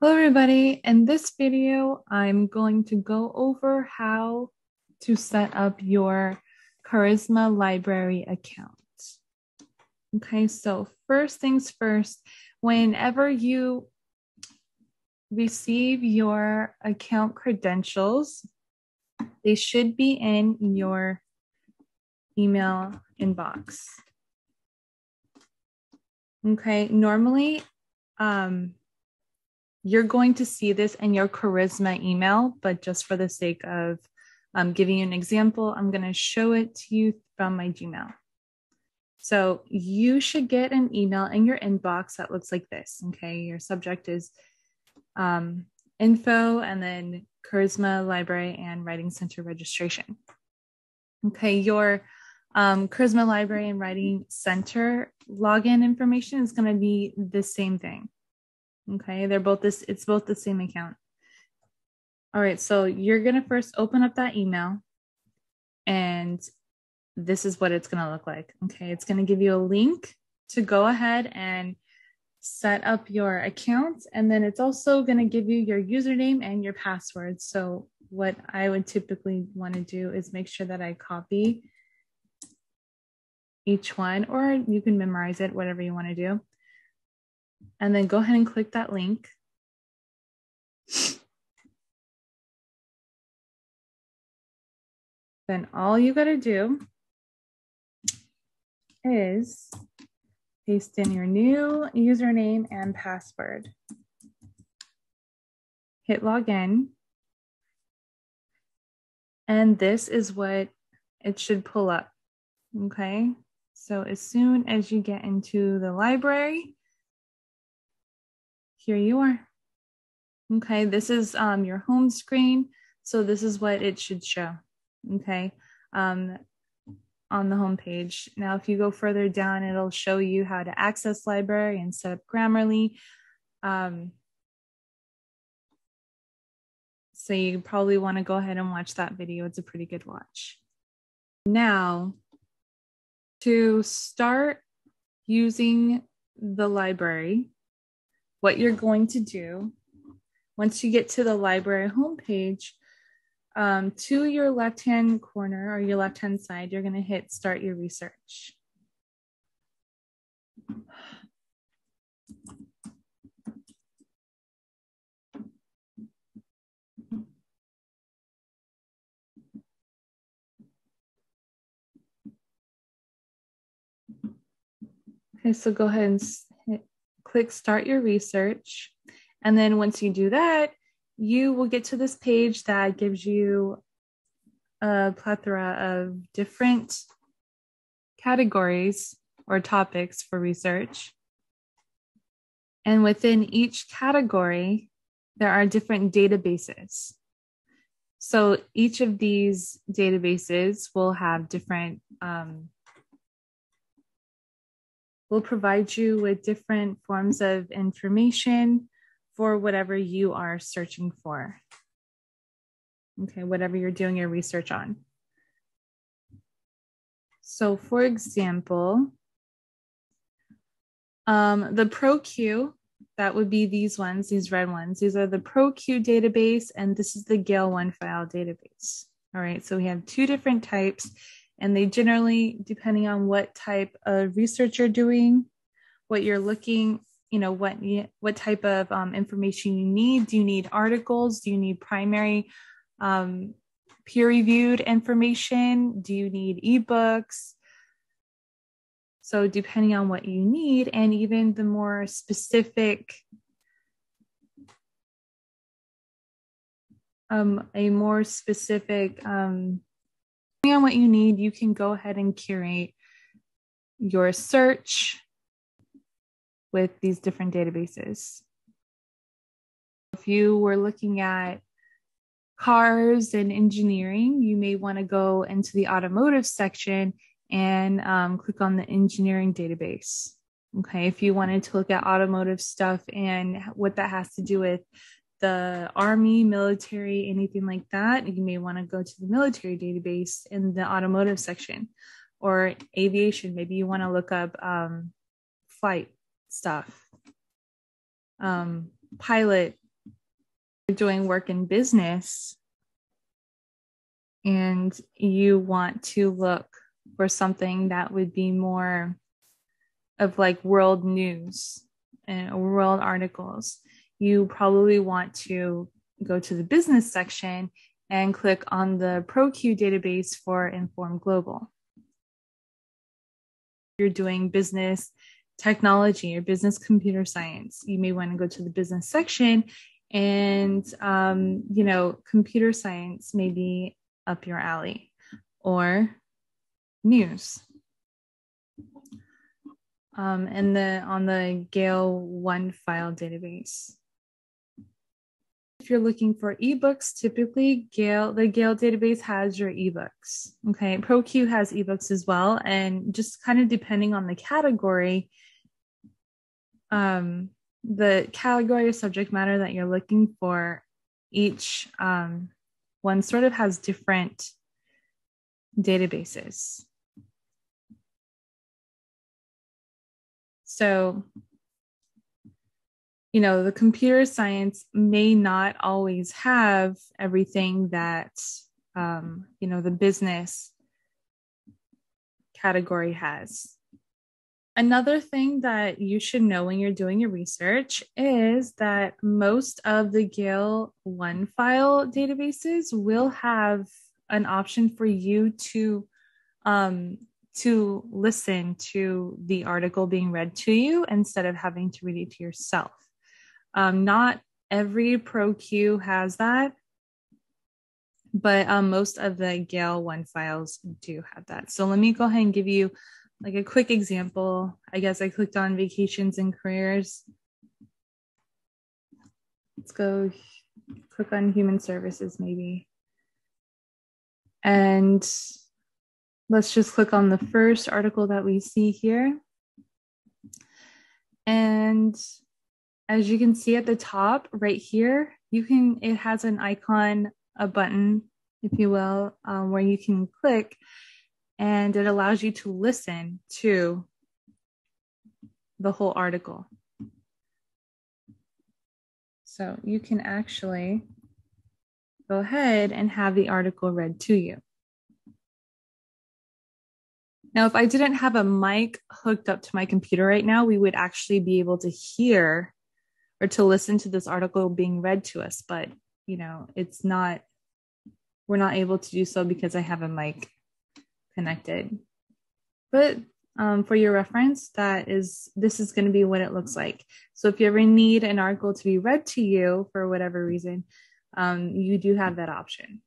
Hello everybody. In this video, I'm going to go over how to set up your Charisma Library account. Okay, so first things first, whenever you receive your account credentials, they should be in your email inbox. Okay, normally, um, you're going to see this in your charisma email, but just for the sake of um, giving you an example, I'm going to show it to you from my Gmail. So you should get an email in your inbox that looks like this. Okay, your subject is um, info and then Charisma Library and Writing Center registration. Okay, your um, Charisma Library and Writing Center login information is going to be the same thing. Okay, they're both this, it's both the same account. All right, so you're gonna first open up that email and this is what it's gonna look like. Okay, it's gonna give you a link to go ahead and set up your account. And then it's also gonna give you your username and your password. So what I would typically wanna do is make sure that I copy each one, or you can memorize it, whatever you wanna do and then go ahead and click that link. Then all you got to do is paste in your new username and password. Hit login. And this is what it should pull up. Okay. So as soon as you get into the library, here you are. Okay, this is um, your home screen. So this is what it should show. Okay, um, on the home page. Now, if you go further down, it'll show you how to access library and set up Grammarly. Um, so you probably want to go ahead and watch that video. It's a pretty good watch. Now, to start using the library, what you're going to do once you get to the library homepage, um, to your left hand corner or your left hand side, you're going to hit start your research. Okay, so go ahead and click start your research. And then once you do that, you will get to this page that gives you a plethora of different categories or topics for research. And within each category, there are different databases. So each of these databases will have different um, will provide you with different forms of information for whatever you are searching for. Okay, whatever you're doing your research on. So, for example, um, the ProQ, that would be these ones, these red ones. These are the ProQ database, and this is the Gale OneFile database. All right, so we have two different types and they generally depending on what type of research you're doing what you're looking you know what what type of um, information you need. Do you need articles? Do you need primary um, peer reviewed information? Do you need ebooks? So depending on what you need and even the more specific um, a more specific um, on what you need, you can go ahead and curate your search with these different databases. If you were looking at cars and engineering, you may want to go into the automotive section and um, click on the engineering database. Okay, if you wanted to look at automotive stuff and what that has to do with the army, military, anything like that, you may want to go to the military database in the automotive section or aviation. Maybe you want to look up um, flight stuff, um, pilot doing work in business and you want to look for something that would be more of like world news and world articles, you probably want to go to the business section and click on the ProQ database for Inform Global. You're doing business technology or business computer science. You may want to go to the business section and, um, you know, computer science may be up your alley or news. Um, and the on the Gale OneFile database. You're looking for ebooks, typically Gale, the Gale database has your ebooks. Okay, ProQ has ebooks as well, and just kind of depending on the category, um, the category or subject matter that you're looking for, each um, one sort of has different databases. So, you know, the computer science may not always have everything that, um, you know, the business category has. Another thing that you should know when you're doing your research is that most of the Gale OneFile databases will have an option for you to um, to listen to the article being read to you instead of having to read it to yourself. Um, not every Pro ProQ has that, but um, most of the Gale OneFiles do have that. So let me go ahead and give you like a quick example. I guess I clicked on vacations and careers. Let's go click on human services maybe. And let's just click on the first article that we see here. And as you can see at the top right here, you can, it has an icon, a button, if you will, um, where you can click and it allows you to listen to the whole article. So you can actually go ahead and have the article read to you. Now, if I didn't have a mic hooked up to my computer right now, we would actually be able to hear or to listen to this article being read to us. But, you know, it's not, we're not able to do so because I have a mic connected. But um, for your reference, that is, this is going to be what it looks like. So if you ever need an article to be read to you for whatever reason, um, you do have that option.